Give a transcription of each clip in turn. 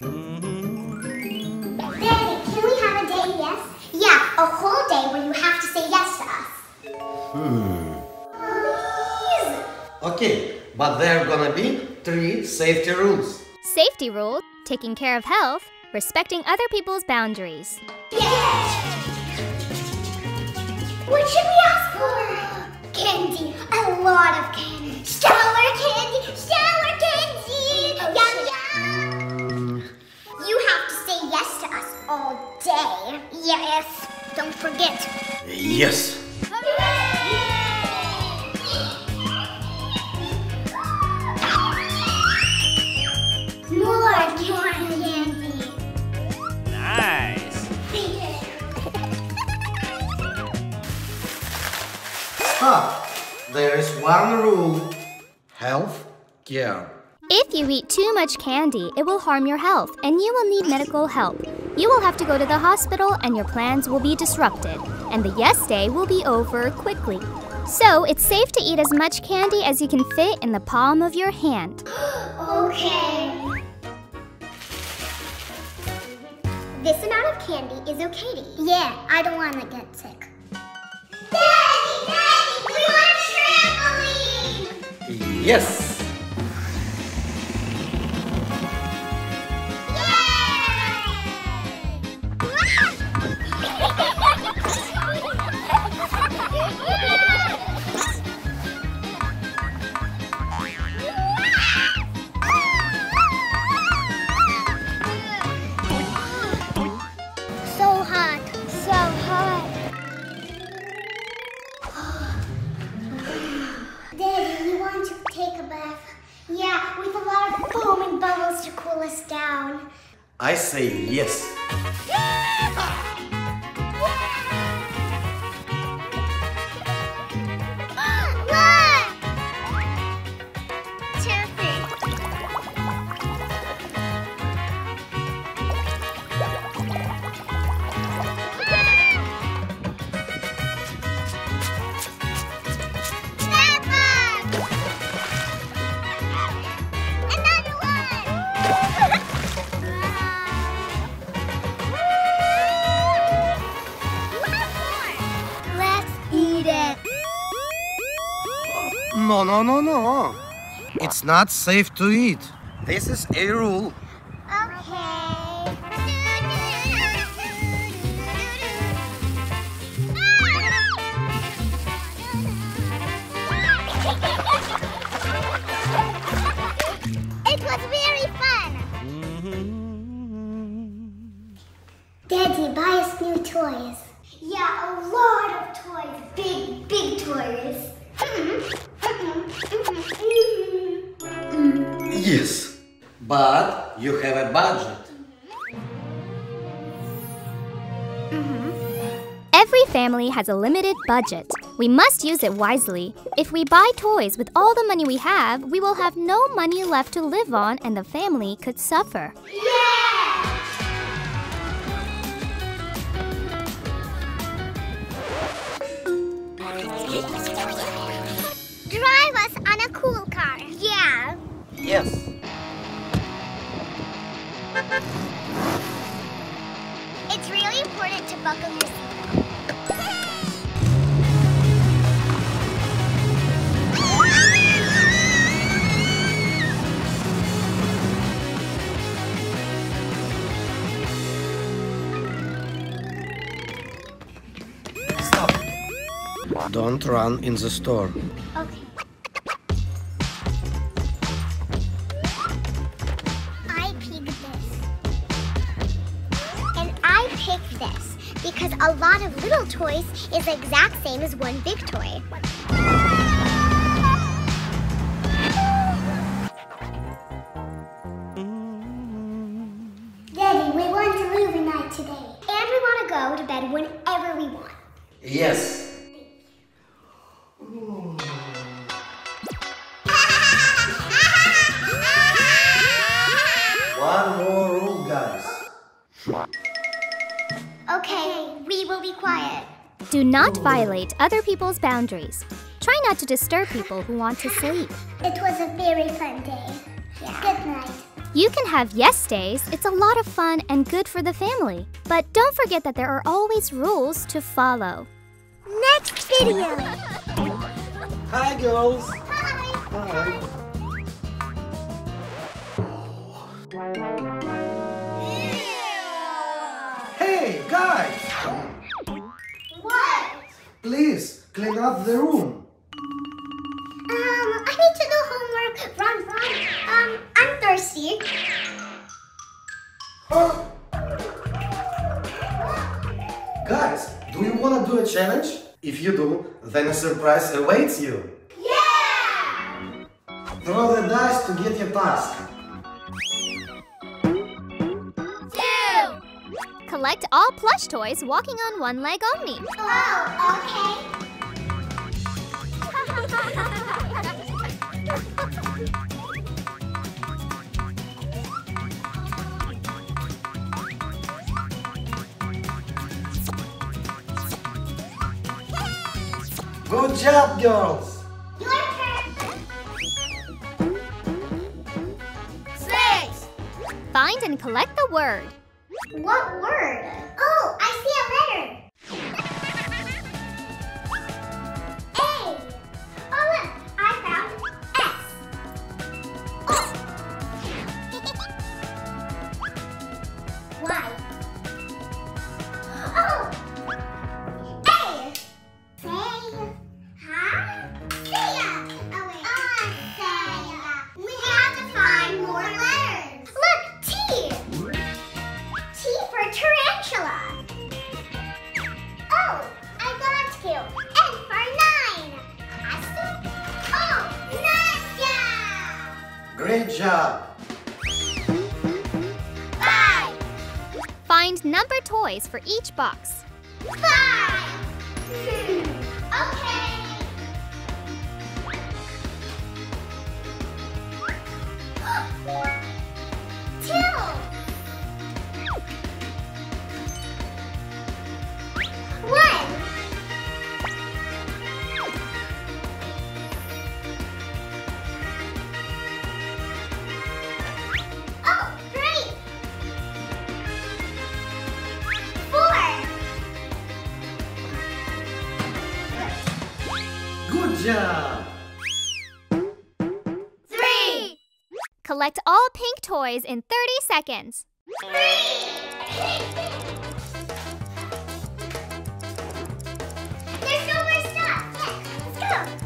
Daddy, can we have a day yes? Yeah, a whole day where you have to say yes to us. Please. Okay, but there are gonna be three safety rules. Safety rules taking care of health, respecting other people's boundaries. Yes! What should we ask for? Candy. A lot of candy. Stellar candy. Stellar candy. All day. Yes. Don't forget. Yes. More candy. Nice. Stop. There is one rule. Health care. If you eat too much candy, it will harm your health and you will need medical help. You will have to go to the hospital and your plans will be disrupted, and the yes day will be over quickly. So, it's safe to eat as much candy as you can fit in the palm of your hand. Okay. This amount of candy is okay to eat. Yeah, I don't want to get sick. Daddy, Daddy, we want a trampoline! Yes. Cool us down. I say yes. No, no, no, no. It's not safe to eat. This is a rule. Okay. It was very fun. Daddy, buy us new toys. Yeah, a lot of toys. Big, big toys. Yes. But you have a budget. Mm-hmm. Every family has a limited budget. We must use it wisely. If we buy toys with all the money we have, we will have no money left to live on and the family could suffer. Yeah! Drive us on a cool car. Yeah. Yes. It's really important to buckle your seatbelt. Stop. Don't run in the store. Same as one big toy. Not violate other people's boundaries. Try not to disturb people who want to sleep. It was a very fun day. Good night. You can have yes days. It's a lot of fun and good for the family. But don't forget that there are always rules to follow. Next video. Hi, girls. Hi. Hi. Hey, guys! Clean up the room. Um, I need to do homework. Run, run. Um, I'm thirsty. Huh? Guys, do you want to do a challenge? If you do, then a surprise awaits you. Yeah! Throw the dice to get your task. Two. Collect all plush toys walking on one leg only. Oh, okay. Good job, girls. Your Find and collect the word. What word? Toys for each box. Five. All pink toys in 30 seconds. There's no more stuff. Yeah, let's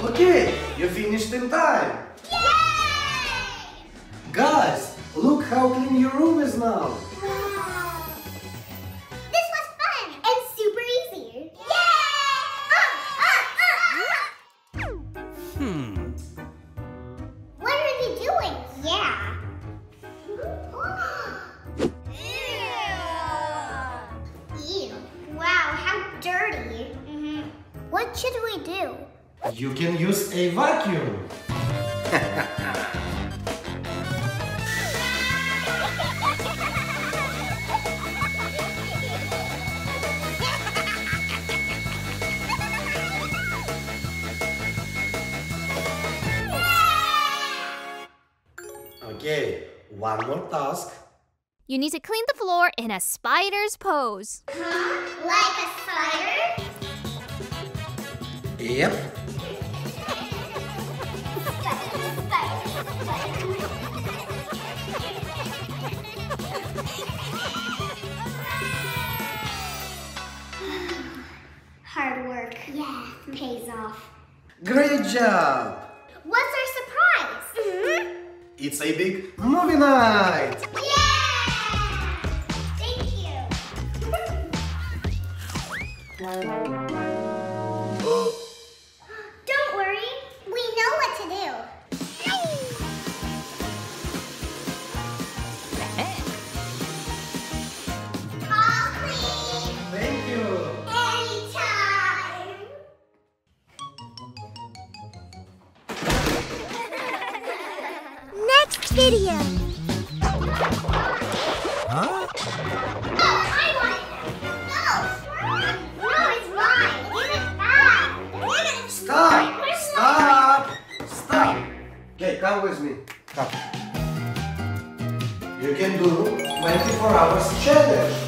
go. Okay, you finished in time. Yay! Guys, look how clean your room is now. One more task. You need to clean the floor in a spider's pose. Huh? Like a spider? Yep. Hard work. Yeah. Pays off. Great job. What's our surprise? Mm-hmm. It's a big movie night. Yeah! Thank you. Video. Huh? Stop! Stop! Stop! Okay, come with me. Come. You can do 24 hours challenge.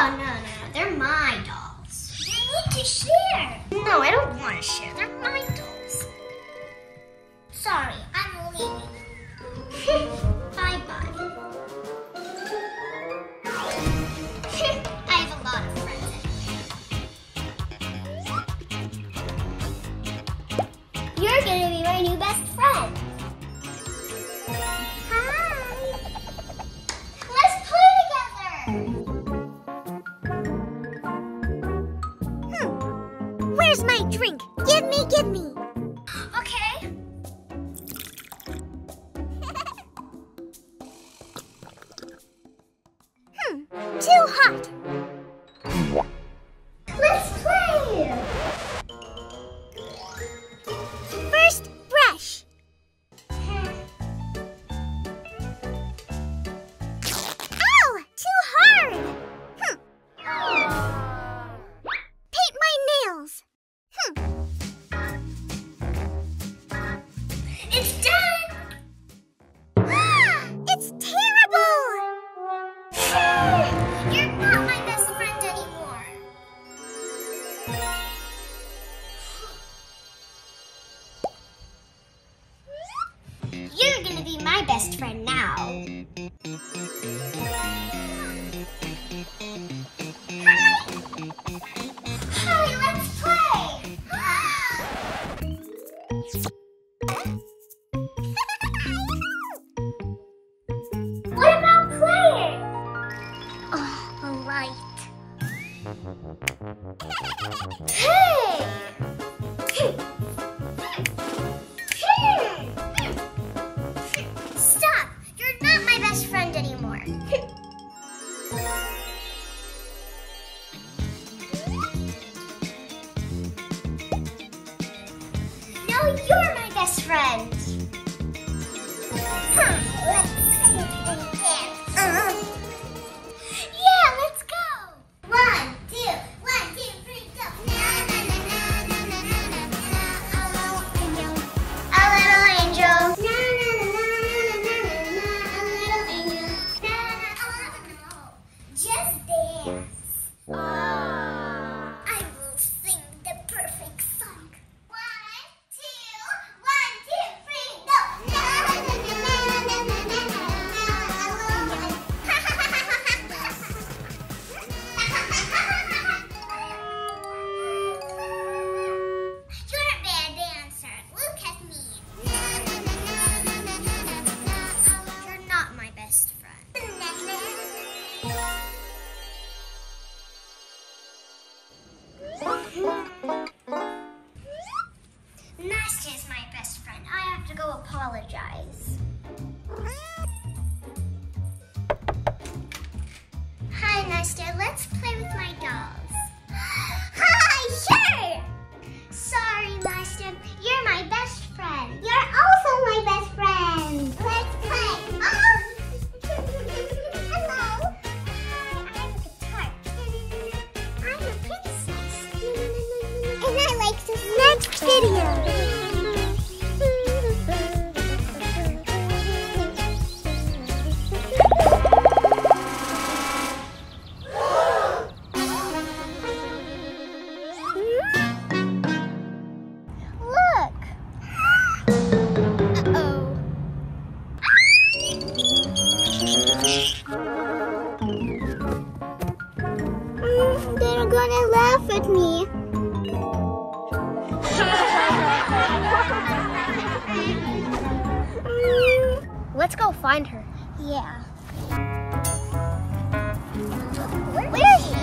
No, You're gonna be my best friend now. I'll find her. Yeah. Where, Where is she?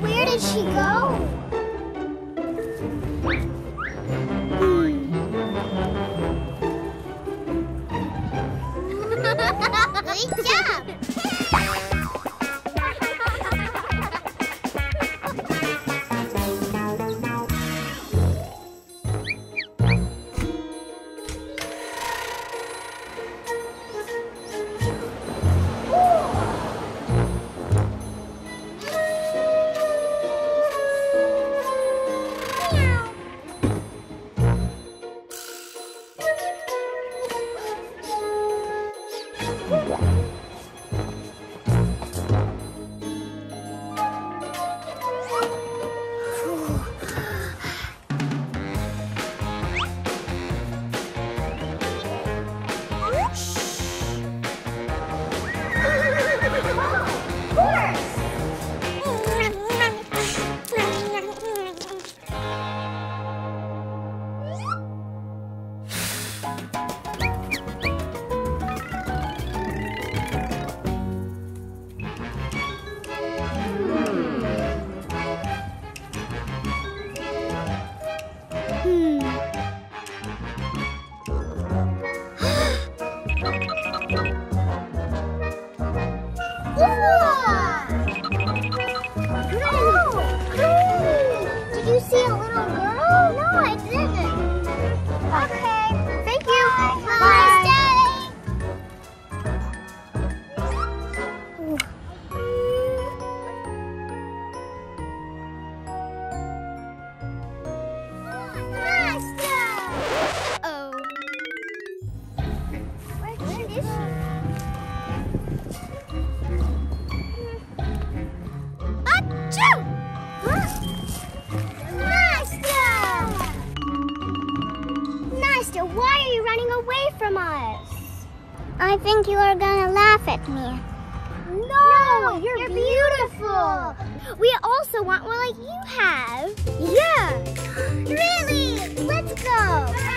Where did she go? Great job! I think you are gonna laugh at me. No, you're, you're beautiful. We also want one like you have. Yeah. really? Let's go.